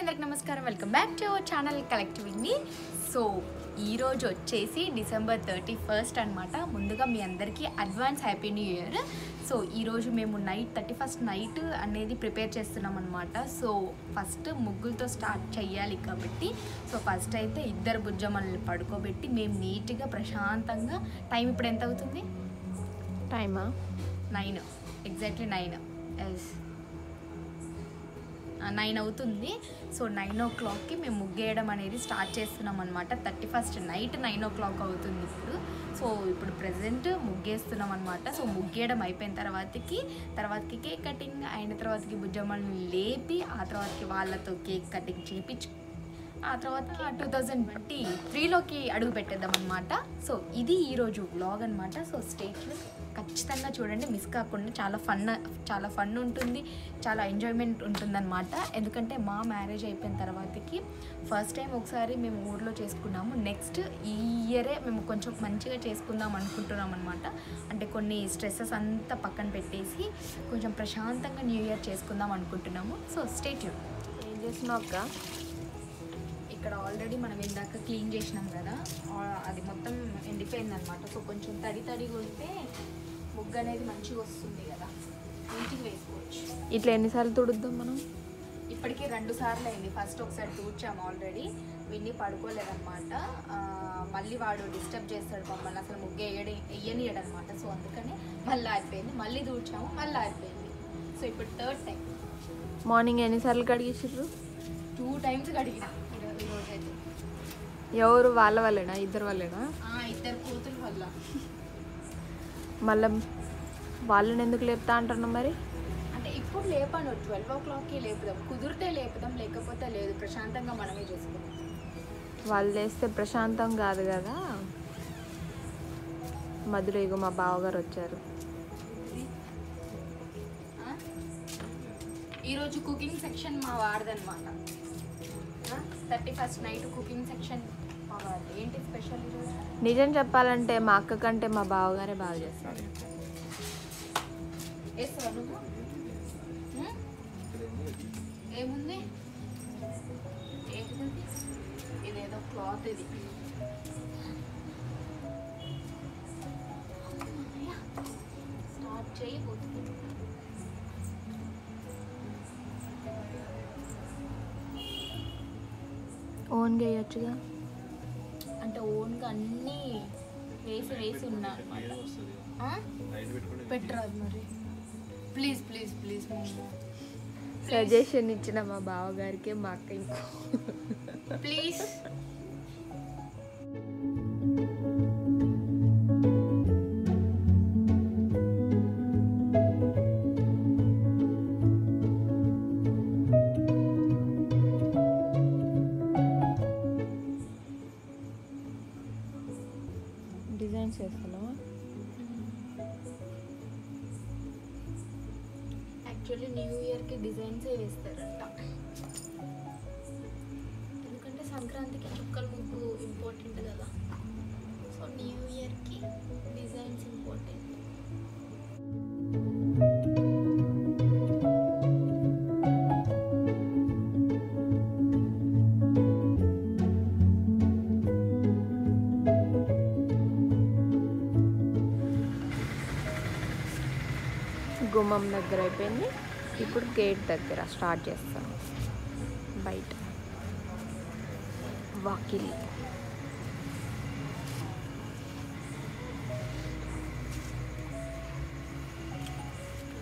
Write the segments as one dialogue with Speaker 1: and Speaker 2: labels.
Speaker 1: అందరికి నమస్కారం. Welcome back to our channel కలెక్టివ్ని so ఈరోజు వచ్చేసి డిసెంబర్ థర్టీ ఫస్ట్ అనమాట ముందుగా మీ అందరికీ advance happy new year so ఈరోజు మేము నైట్ థర్టీ ఫస్ట్ నైట్ అనేది ప్రిపేర్ చేస్తున్నాం అనమాట సో ఫస్ట్ ముగ్గులతో స్టార్ట్ చేయాలి కాబట్టి సో ఫస్ట్ అయితే ఇద్దరు బుజ్జమ్మల్ని పడుకోబెట్టి మేము నీట్గా ప్రశాంతంగా టైం ఇప్పుడు ఎంత అవుతుంది?
Speaker 2: టైమా
Speaker 1: nine exactly nine yes nine అవుతుంది. సో నైన్ ఓ క్లాక్కి మేము ముగ్గేయడం అనేది స్టార్ట్ చేస్తున్నాం అనమాట thirty first night nine o'clock అవుతుంది ఇప్పుడు. సో ఇప్పుడు ప్రజెంట్ ముగ్గేస్తున్నాం అనమాట సో ముగ్గేయడం అయిపోయిన తర్వాతకి తర్వాతకి కేక్ కటింగ్ అయిన తర్వాతకి బుజ్జమ్మల్ని లేపి ఆ తర్వాతకి వాళ్ళతో కేక్ కటింగ్ చేయించు ఆ తర్వాతకి టూ థౌజండ్ ట్వంటీ త్రీలోకి అడుగు పెట్టేద్దాం అనమాట సో ఇది ఈరోజు వ్లాగ్ అనమాట సో స్టేట్లో ఖచ్చితంగా చూడండి మిస్ కాకుండా చాలా ఫన్ చాలా ఫన్ ఉంటుంది చాలా ఎంజాయ్మెంట్ ఉంటుందన్నమాట. ఎందుకంటే మా మ్యారేజ్ అయిపోయిన తర్వాతకి ఫస్ట్ టైం ఒకసారి మేము ఊర్లో చేసుకున్నాము. నెక్స్ట్ ఈ ఇయరే మేము కొంచెం మంచిగా చేసుకుందాం అనుకుంటున్నాం అనమాట అంటే కొన్ని స్ట్రెస్సెస్ అంతా పక్కన పెట్టేసి కొంచెం ప్రశాంతంగా న్యూ ఇయర్ చేసుకుందాం అనుకుంటున్నాము. సో స్టేట్
Speaker 2: ఏం చేస్తున్నావు అక్క?
Speaker 1: ఇక్కడ ఆల్రెడీ మనం ఇందాక క్లీన్ చేసినాం కదా. అది మొత్తం ఎండిపోయింది అనమాట సో కొంచెం తడి తడిగా ఉంటే ముగ్గు అనేది మంచిగా వస్తుంది కదా. నీట్గా వేసుకోవచ్చు.
Speaker 2: ఇట్లా ఎన్నిసార్లు తుడుద్దాం మనం?
Speaker 1: ఇప్పటికీ రెండు సార్లు అయింది. ఫస్ట్ ఒకసారి తూర్చాము ఆల్రెడీ విన్ని పడుకోలేదన్నమాట. మళ్ళీ వాడు డిస్టర్బ్ చేస్తాడు మమ్మల్ని. అసలు ముగ్గు వేయడం వేయనియడు అనమాట సో అందుకని మళ్ళీ ఆరిపోయింది. మళ్ళీ తూర్చాము మళ్ళీ ఆరిపోయింది. సో ఇప్పుడు థర్డ్ టైం
Speaker 2: మార్నింగ్ ఎన్నిసార్లు కడిగేసిర్రు
Speaker 1: టూ టైమ్స్ కడిగిన ఈరోజు ఈరోజైతే.
Speaker 2: ఎవరు? వాళ్ళ వాళ్ళేనా ఇద్దరు
Speaker 1: ఆ, ఇద్దరు కూతురు వల్ల.
Speaker 2: మళ్ళీ వాళ్ళని ఎందుకు లేపుతా అంటున్నాం మరి?
Speaker 1: అంటే ఇప్పుడు లేపాను ట్వెల్వ్ ఓ క్లాక్కి లేపుదాం. కుదిరితే లేపుదాం లేకపోతే లేదు. ప్రశాంతంగా మనమే చేసుకుందాం.
Speaker 2: వాళ్ళు లేస్తే ప్రశాంతం కాదు కదా? మధ్యలో ఇగో మా బావగారు వచ్చారు?
Speaker 1: ఈరోజు కుకింగ్ సెక్షన్ మా వాడదనమాట thirty first night cooking section
Speaker 2: నిజం చెప్పాలంటే మా అక్క కంటే మా బావగారే బాగా చేస్తారు?
Speaker 1: ఏముంది? ఇదేదో క్లాత్ ఇది. స్టార్ట్ చేయబోతుంది
Speaker 2: ఓన్గా వేయొచ్చుగా
Speaker 1: ఓన్గా అన్నీ వేసి వేసి ఉన్నా. పెట్టరాదు మరి. ప్లీజ్ ప్లీజ్ ప్లీజ్
Speaker 2: సజెషన్ ఇచ్చిన మా బావగారికి మా అక్క ఇంకో
Speaker 1: ప్లీజ్. న్యూ ఇయర్కి డిజైన్సే వేస్తారంట. ఎందుకంటే సంక్రాంతికి చుక్కల ముగ్గు ఇంపార్టెంట్ కదా. సో న్యూ ఇయర్కి డిజైన్స్ ఇంపార్టెంట్
Speaker 2: గుమ్మం దగ్గర అయిపోయింది. ఇప్పుడు గేట్ దగ్గర స్టార్ట్ చేస్తాం బయట. వాకిలి.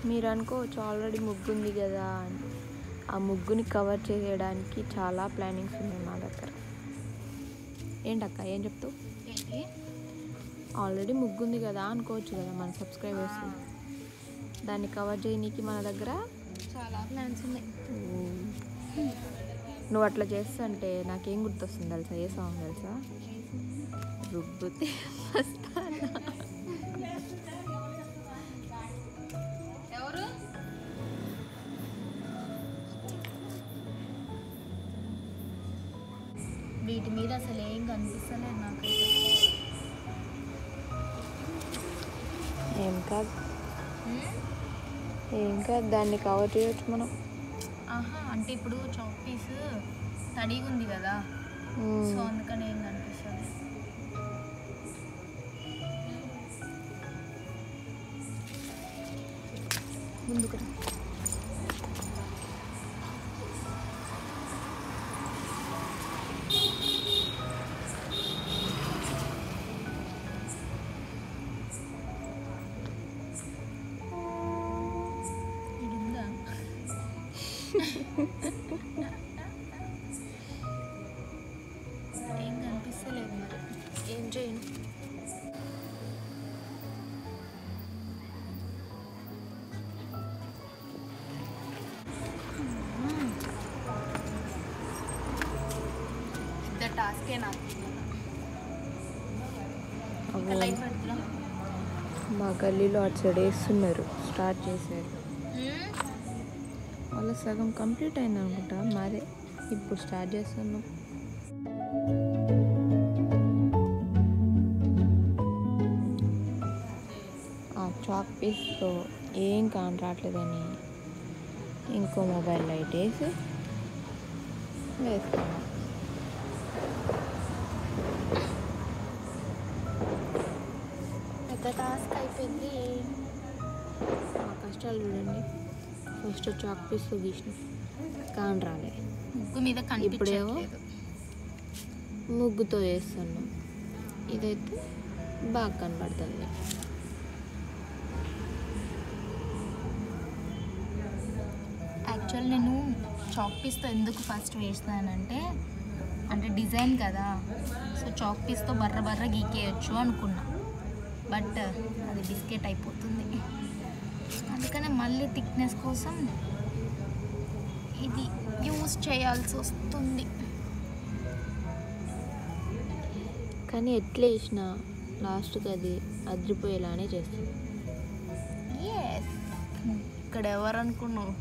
Speaker 2: మీరు అనుకోవచ్చు ఆల్రెడీ ముగ్గు ఉంది కదా అని. ఆ ముగ్గుని కవర్ చేయడానికి చాలా ప్లానింగ్స్ ఉన్నాయి మా దగ్గర. ఏంటక్క ఏం చెప్తావు? ఆల్రెడీ ముగ్గు ఉంది కదా అనుకోవచ్చు కదా మన సబ్స్క్రైబర్స్ దాన్ని కవర్ చేయనీకి మన దగ్గర
Speaker 1: చాలా ప్లాన్స్ ఉన్నాయి
Speaker 2: నువ్వు అట్లా చేస్తా అంటే నాకేం గుర్తొస్తుంది తెలుసా? ఏ సాంగ్ తెలుసా? రుబ్బుతే వస్తానా కాదు దాన్ని కవర్ చేయొచ్చు మనం.
Speaker 1: ఆహా అంటే ఇప్పుడు చాక్ పీస్ తడిగా ఉంది కదా సో అందుకని ఏం కనిపిస్తుంది? ముందుకు ఏం కనిపిస్తలేదు మరి ఏం చేయను టాస్కే నాకు
Speaker 2: మా గల్లీలో అటు సైడ్ వేస్తున్నారు స్టార్ట్ చేశారు. వాళ్ళ సగం కంప్లీట్ అయింది అనుకుంటా మాదే. ఇప్పుడు స్టార్ట్ చేస్తున్నాం. ఆ చాక్ పీస్తో ఏం కాని రావట్లేదని ఇంకో మొబైల్ లైట్ వేసి వేస్తున్నాం
Speaker 1: పెద్ద టాస్క్ అయిపోయింది.
Speaker 2: మా కష్టాలు చూడండి. ఫస్ట్ చాక్ పీస్తో గీసిన కాని రాలే.
Speaker 1: ముగ్గు మీద
Speaker 2: ఇప్పుడేమో? ముగ్గుతో వేస్తున్నాం. ఇదైతే బాగా కనబడుతుంది.
Speaker 1: యాక్చువల్ నేను చాక్ పీస్తో ఎందుకు ఫస్ట్ వేస్తానంటే అంటే డిజైన్ కదా. సో చాక్ పీస్తో బర్ర బర్ర గీకేయచ్చు అనుకున్నా. బట్ అది బిస్కెట్ అయిపోతుంది. అందుకనే మళ్ళీ థిక్నెస్ కోసం ఇది యూస్ చేయాల్సి వస్తుంది.
Speaker 2: కానీ ఎట్లా వేసినా లాస్ట్కి అది అదిరిపోయేలానే చేస్తుంది.
Speaker 1: ఇక్కడ ఎవరు అనుకున్నావు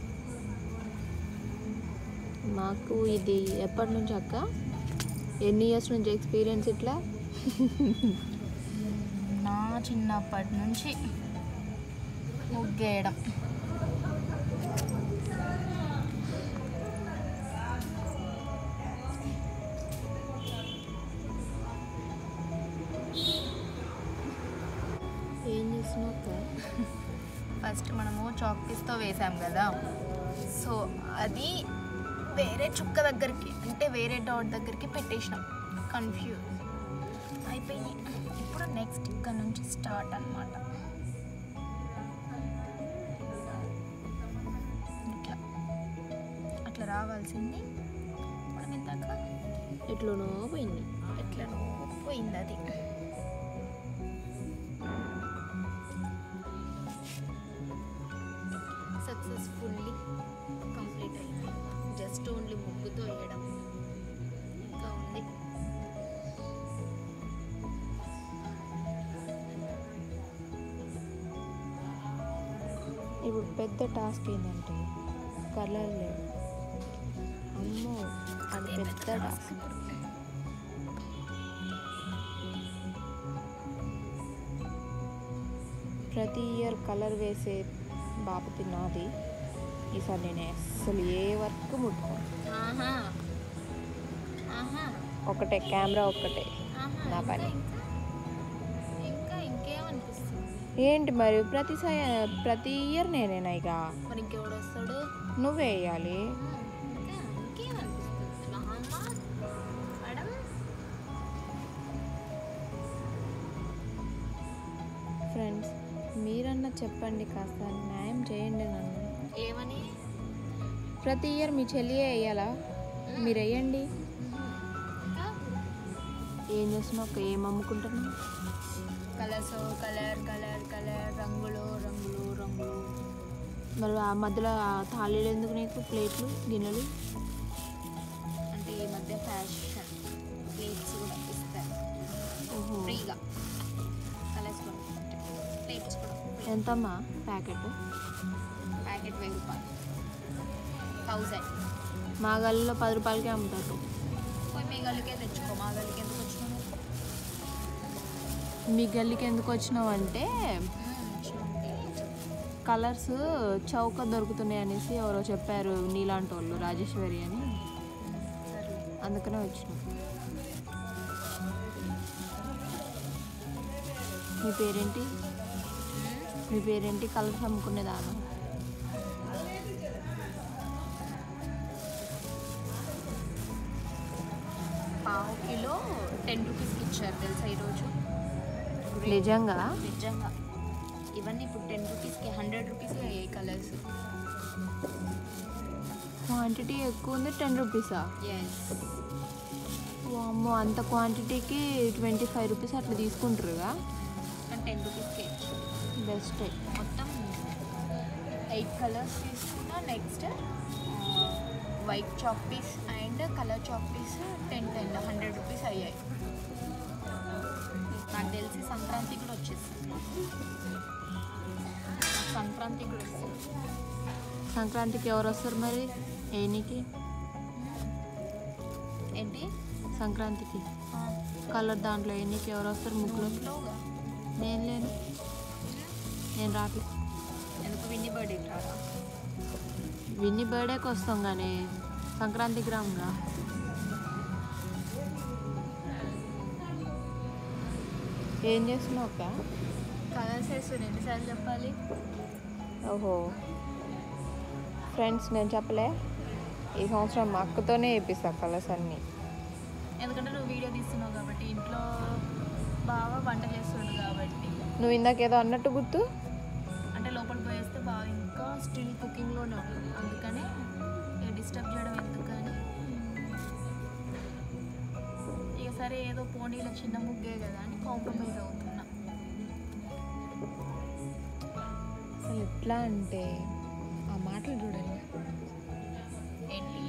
Speaker 2: మాకు ఇది ఎప్పటి నుంచి అక్క? ఎన్ని ఇయర్స్ నుంచి ఎక్స్పీరియన్స్ ఇట్లా?
Speaker 1: నా చిన్నప్పటి నుంచి. ముగ్గేయడం.
Speaker 2: ఏం అక్క?
Speaker 1: ఫస్ట్ మనము చాక్ పీస్తో వేసాం కదా. సో అది వేరే చుక్క దగ్గరికి అంటే వేరే డాట్ దగ్గరికి పెట్టేసినాం. కన్ఫ్యూజ్ అయిపోయింది. ఇప్పుడు నెక్స్ట్ ఇక్కడ నుంచి స్టార్ట్ అన్నమాట. మనం ఇందాక
Speaker 2: ఎట్లనో పోయింది.
Speaker 1: ఎట్లనో పోయింది అది. సక్సెస్ఫుల్లీ కంప్లీట్ అయింది. జస్ట్ ఓన్లీ ముగ్గుతో వేయడం. ఇంకా ఉంది.
Speaker 2: ఇప్పుడు పెద్ద టాస్క్ ఏంటంటే కలర్ అదే పెద్ద టాస్క్ ప్రతి ఇయర్ కలర్ వేసే బాపతి నాది ఈసారి నేను అసలు ఏ వర్క్ ముట్టుకోను ఒకటే కెమెరా ఒక్కటే నా పని. ఏంటి మరి ప్రతిసారి ప్రతి ఇయర్ నేనేనా ఇక నువ్వే వేయాలి చెప్పండి కాస్త న్యాయం చేయండి నన్ను.
Speaker 1: ఏమని?
Speaker 2: ప్రతి ఇయర్ మీ చెల్లియే వేయాలా? మీరు వేయండి ఏం చేస్తున్నావు? ఏం అమ్ముకుంటున్నావు?
Speaker 1: కలర్స్ కలర్ కలర్ కలర్ రంగులు రంగులు రంగులు.
Speaker 2: మరి ఆ మధ్యలో ఆ థాలీలు ఎందుకు నీకు? ప్లేట్లు గిన్నెలు?
Speaker 1: అంటే ఈ మధ్య ఫ్యాషన్ ప్లేట్స్ కూడా ఇస్తారు.
Speaker 2: ఓహో.
Speaker 1: ఫ్రీగా.
Speaker 2: ఎంతమ్మా? ప్యాకెట్?
Speaker 1: ప్యాకెట్ వెయ్యి రూపాయలు. థౌజండ్
Speaker 2: మా గల్లీలో పది రూపాయలకే అమ్ముతారు.
Speaker 1: మీ గల్లికే తెచ్చుకో. మా గల్లికి ఎందుకు వచ్చినావు
Speaker 2: మీ గల్లీకి ఎందుకు వచ్చినావు అంటే కలర్స్ చౌక దొరుకుతున్నాయి అనేసి ఎవరో చెప్పారు నీలాంటి వాళ్ళు రాజేశ్వరి అని. అందుకనే వచ్చినాం. మీ పేరేంటి? మీ పేరేంటి? కలర్స్ అమ్ముకునేదాను?
Speaker 1: పావు కిలో టెన్ రూపీస్కి ఇచ్చారు తెలుసా ఈరోజు?
Speaker 2: నిజంగా?
Speaker 1: నిజంగా. ఇవన్నీ ఇప్పుడు టెన్ రూపీస్కి హండ్రెడ్ రూపీస్ అయ్యాయి కలర్స్?
Speaker 2: క్వాంటిటీ ఎక్కువ ఉంది టెన్ రూపీసా? వామ్మో అంత క్వాంటిటీకి ట్వంటీ ఫైవ్ రూపీస్ అట్లా తీసుకుంటారుగా
Speaker 1: టెన్ రూపీస్కి
Speaker 2: బెస్ట్
Speaker 1: మొత్తం ఎయిట్ కలర్స్ తీసుకున్నా. Next white chalk piece and colour chalk piece ten ten hundred rupees అయ్యాయి. నాకు తెలిసి సంక్రాంతి కూడా వచ్చేస్తుంది సంక్రాంతి కూడా వస్తుంది
Speaker 2: సంక్రాంతికి ఎవరు వస్తారు మరి? ఏనికి?
Speaker 1: ఏంటి?
Speaker 2: సంక్రాంతికి. కలర్ దాంట్లో ఎన్నికి ఎవరు వస్తారు? ముగ్గులు.
Speaker 1: ఇంట్లోగా
Speaker 2: నేను లేను. నేను రాట్లే
Speaker 1: ఎందుకు విన్ని బర్త్డే రారా?
Speaker 2: విన్ని బర్త్డేకి వస్తాం కానీ సంక్రాంతికి రాముగా ఏం చేస్తున్నావు అక్క?
Speaker 1: కలర్స్ వేస్తుంది ఎన్నిసార్లు చెప్పాలి?
Speaker 2: ఓహో. ఫ్రెండ్స్ నేను చెప్పలే. ఈ సంవత్సరం మా అక్కతోనే వేపిస్తా కలర్స్ అన్నీ.
Speaker 1: ఎందుకంటే నువ్వు వీడియో తీస్తున్నావు కాబట్టి ఇంట్లో బాగా వంట చేస్తుండు కాబట్టి.
Speaker 2: నువ్వు ఇందాక ఏదో అన్నట్టు గుర్తు.
Speaker 1: పోయేస్తే బాగా ఇంకా స్టిల్ కుకింగ్లోనే ఉంటుంది. అందుకని డిస్టర్బ్ చేయడం ఎందుకని? ఇక సరే ఏదో పోనీలో చిన్న ముగ్గే కదా అని కాంప్రమైజ్ అవుతున్నా.
Speaker 2: అసలు ఎట్లా అంటే ఆ మాటలు చూడండి.
Speaker 1: ఏంటి?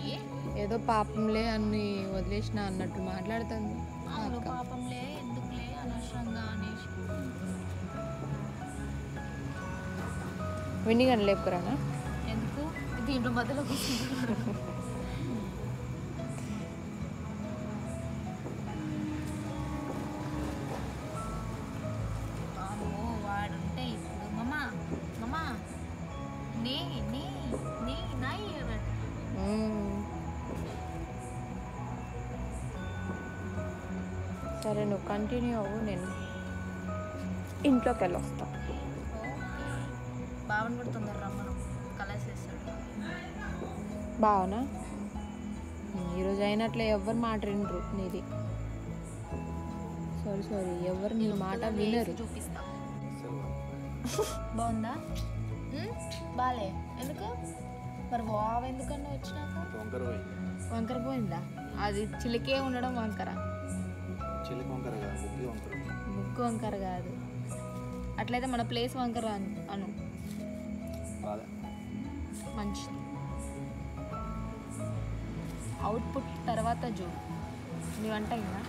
Speaker 2: ఏదో పాపంలే అన్ని వదిలేసిన అన్నట్టు మాట్లాడుతుంది. విన్ని కానీ లేపుకురానా?
Speaker 1: ఎందుకు? దీంట్లో మధ్యలో.
Speaker 2: సరే నువ్వు కంటిన్యూ అవ్వు నేను ఇంట్లోకి వెళ్ళి వస్తా
Speaker 1: ఓకే బావని కూడా తొందర రమ్మను
Speaker 2: బావనా? ఈరోజు అయినట్లే ఎవరు మాట వినరు నీది. సారీ సారీ ఎవరు నీ మాట వినరు.
Speaker 1: చూపిస్తా. బాగుందా? బాలే. ఎందుకు? మరి వావ్ ఎందుకన్నా వచ్చినాక?
Speaker 3: వంకర పోయి
Speaker 1: వంకర పోయిందా? అది చిలికే ఉండడం వంకర.
Speaker 3: చిల్లి వంకర కదా వంకర.
Speaker 1: కాదు. అట్లయితే మన ప్లేస్ వంకర అను- అను
Speaker 3: బాగా
Speaker 1: మంచిది. అవుట్పుట్ తర్వాత చూడు నీ వంట అయిందా?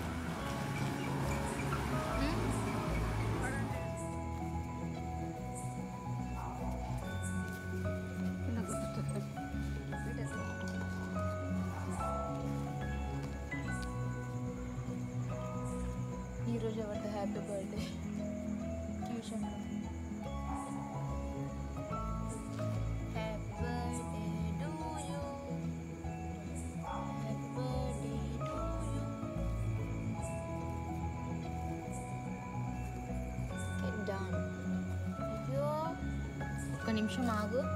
Speaker 1: நிமிஷம்
Speaker 3: ஆகும்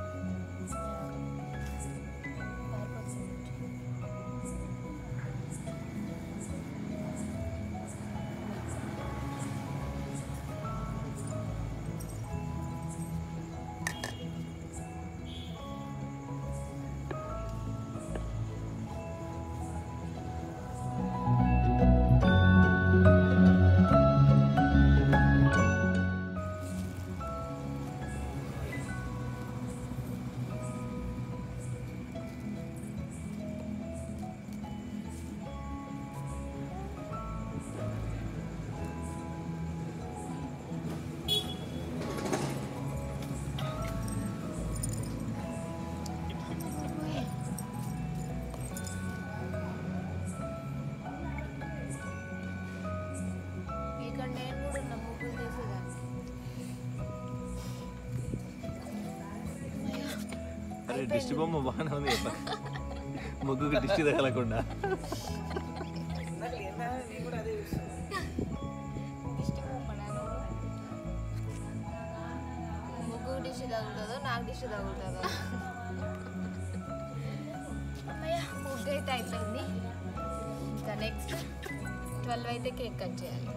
Speaker 3: దిష్టి బొమ్మ బాగానే ఉంది కదా. ముగ్గుకి దిష్టి తగలకుండా.
Speaker 2: ముగ్గు డిష్ తగులుతుందో నాకు డిష్ తగులుతుందో.
Speaker 1: ముగ్గు అయితే అయిపోయింది. ఇంకా నెక్స్ట్ ట్వెల్వ్ అయితే కేక్ కట్ చేయాలి.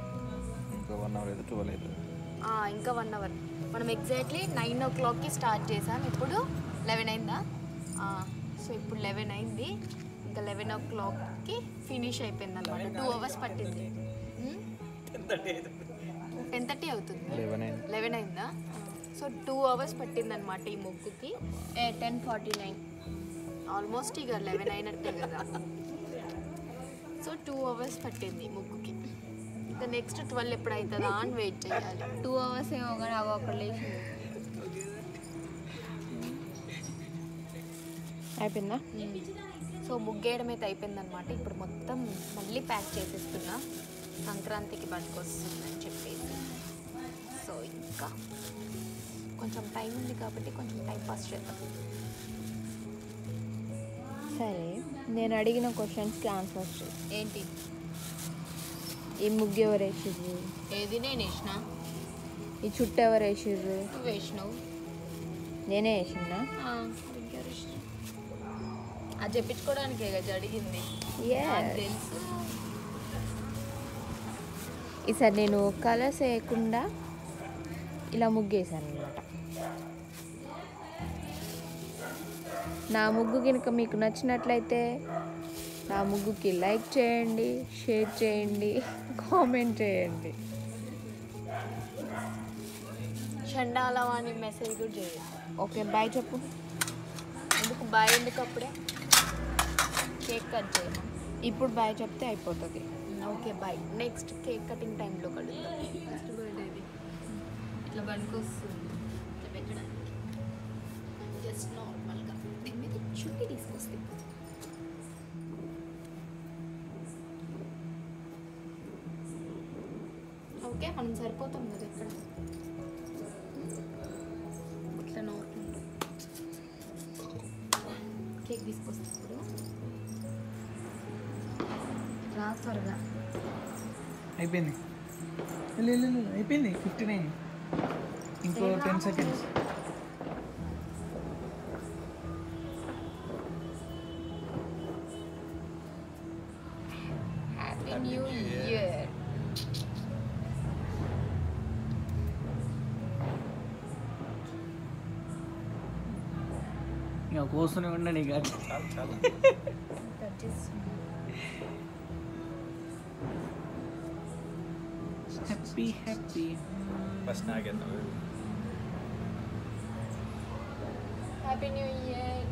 Speaker 3: ఇంకా వన్ అవర్ అయితే ట్వెల్వ్ అవుతుంది.
Speaker 1: ఆ, ఇంకా వన్ అవర్ మనం ఎగ్జాక్ట్లీ నైన్ ఓ క్లాక్కి స్టార్ట్ చేసాం ఇప్పుడు లెవెన్ అయిందా? సో ఇప్పుడు లెవెన్ అయింది. ఇంకా లెవెన్ ఓ క్లాక్కి ఫినిష్ అయిపోయింది అనమాట టూ అవర్స్ పట్టింది. టెన్ థర్టీ అవుతుంది.
Speaker 3: లెవెన్ అయింది.
Speaker 1: లెవెన్ అయిందా? సో టూ అవర్స్ పట్టిందనమాట ఈ ముగ్గుకి. ఏ టెన్ ఫార్టీ నైన్. ఆల్మోస్ట్ ఇక లెవెన్ అయినట్టే కదా. సో టూ అవర్స్ పట్టింది ముగ్గుకి. ఇంకా నెక్స్ట్ ట్వెల్వ్ ఎప్పుడు అవుతుందా అని వెయిట్ చేయాలి.
Speaker 2: టూ అవర్స్ ఏమో కానీ అవి లేచి అయిపోయిందా?
Speaker 1: సో ముగ్గేయడం అయితే అయిపోయిందనమాట ఇప్పుడు మొత్తం మళ్ళీ ప్యాక్ చేసేస్తున్నా. సంక్రాంతికి పనికొస్తుందని చెప్పేసి. సో ఇంకా కొంచెం టైం ఉంది కాబట్టి కొంచెం టైం పాస్ చేద్దాం.
Speaker 2: సరే నేను అడిగిన క్వశ్చన్స్కి ఆన్సర్స్
Speaker 1: ఏంటి?
Speaker 2: ఈ ముగ్గు ఎవరు వేసిర్రు?
Speaker 1: ఏది నేను వేసిన?
Speaker 2: ఈ చుట్టూ ఎవరు వేసిర్రు?
Speaker 1: నువ్వు వేసినావు.
Speaker 2: నేనే
Speaker 1: వేసినారు? అది చెప్పించుకోవడానికే కదా అడిగింది
Speaker 2: Yes.
Speaker 1: నాకు తెలుసు.
Speaker 2: ఈసారి నేను కలర్స్ వేయకుండా ఇలా ముగ్గేసాను అనమాట నా ముగ్గు కనుక మీకు నచ్చినట్లయితే నా ముగ్గుకి లైక్ చేయండి షేర్ చేయండి కామెంట్ చేయండి.
Speaker 1: చండాలవా అని మెసేజ్ కూడా చేయదు
Speaker 2: ఓకే బాయ్ చెప్పు.
Speaker 1: ఎందుకు బాయ్ ఎందుకు అప్పుడే? కేక్ కట్ చేయమా
Speaker 2: ఇప్పుడు బాయ్ చెప్తే అయిపోతుంది.
Speaker 1: Okay bye. Next cake cutting టైంలో కలుద్దాం. నెక్స్ట్ బర్త్డేది ఇట్లా పనికొస్తుంది. ఇట్లా పెట్టడానికి. జస్ట్ నార్మల్గా దీని మీద చుట్టి తీసుకొస్తే ఓకే మనం సరిపోతాం కదా ఇక్కడ. ఇట్లా నార్మల్ కేక్ తీసుకొస్తే త్వరగా.
Speaker 4: అయిపోయింది. వెళ్ళు. అయిపోయింది. ఫిఫ్టీ నైన్ ఇంకో ten seconds.
Speaker 1: Happy new year
Speaker 4: ఇంకా కూర్చుని ఉండండి ఇక
Speaker 3: చాలా చాలా
Speaker 1: కట్
Speaker 4: హ్యాపీ హ్యాపీ
Speaker 3: ఫస్ట్ నాకేద్దాం
Speaker 1: హ్యాపీ న్యూ ఇయర్